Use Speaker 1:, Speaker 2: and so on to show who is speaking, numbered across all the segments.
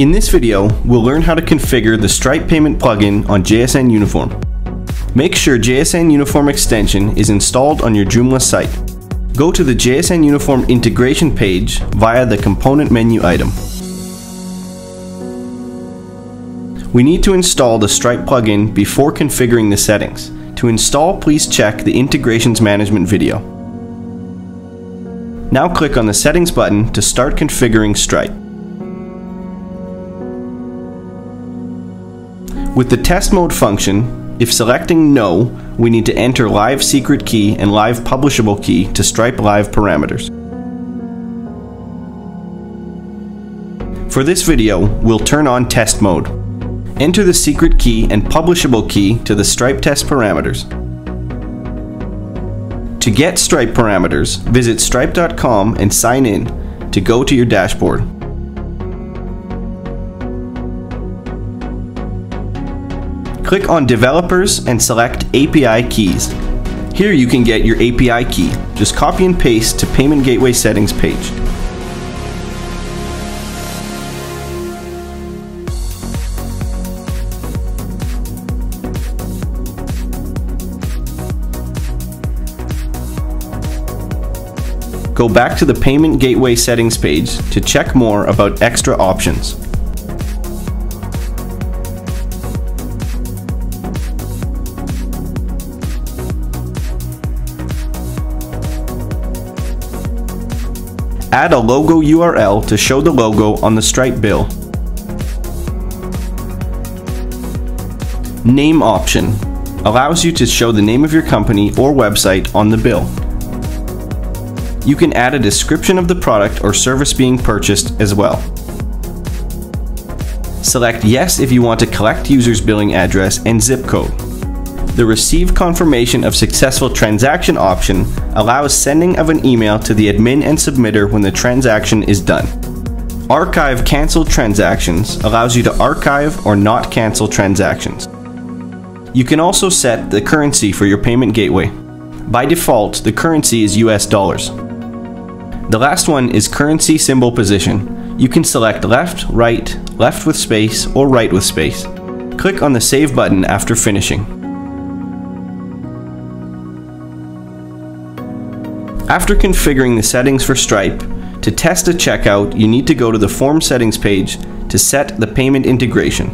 Speaker 1: In this video, we'll learn how to configure the Stripe payment plugin on JSN Uniform. Make sure JSN Uniform extension is installed on your Joomla site. Go to the JSN Uniform integration page via the component menu item. We need to install the Stripe plugin before configuring the settings. To install, please check the Integrations Management video. Now click on the Settings button to start configuring Stripe. With the test mode function, if selecting No, we need to enter live secret key and live publishable key to Stripe Live parameters. For this video, we'll turn on test mode. Enter the secret key and publishable key to the Stripe test parameters. To get Stripe parameters, visit stripe.com and sign in to go to your dashboard. Click on Developers and select API Keys. Here you can get your API key. Just copy and paste to Payment Gateway Settings page. Go back to the Payment Gateway Settings page to check more about extra options. Add a logo URL to show the logo on the Stripe bill. Name option allows you to show the name of your company or website on the bill. You can add a description of the product or service being purchased as well. Select Yes if you want to collect user's billing address and zip code. The Receive Confirmation of Successful Transaction option allows sending of an email to the admin and submitter when the transaction is done. Archive Cancelled Transactions allows you to archive or not cancel transactions. You can also set the currency for your payment gateway. By default, the currency is US dollars. The last one is currency symbol position. You can select left, right, left with space, or right with space. Click on the Save button after finishing. After configuring the settings for Stripe, to test a checkout, you need to go to the Form Settings page to set the payment integration.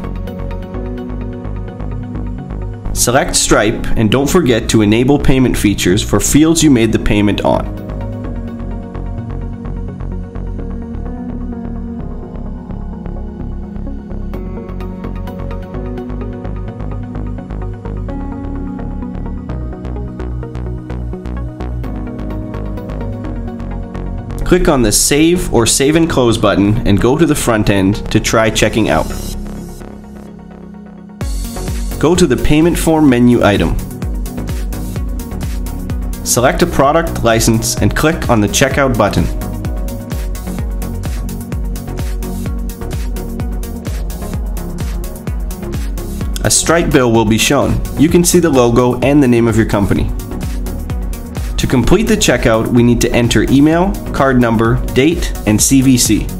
Speaker 1: Select Stripe and don't forget to enable payment features for fields you made the payment on. Click on the Save or Save and Close button and go to the front end to try checking out. Go to the Payment Form menu item. Select a product license and click on the Checkout button. A Stripe bill will be shown. You can see the logo and the name of your company. To complete the checkout, we need to enter email, card number, date, and CVC.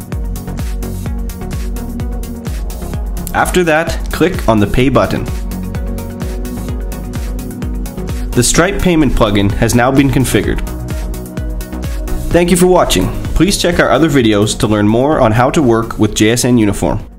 Speaker 1: After that, click on the Pay button. The Stripe payment plugin has now been configured. Thank you for watching. Please check our other videos to learn more on how to work with JSN Uniform.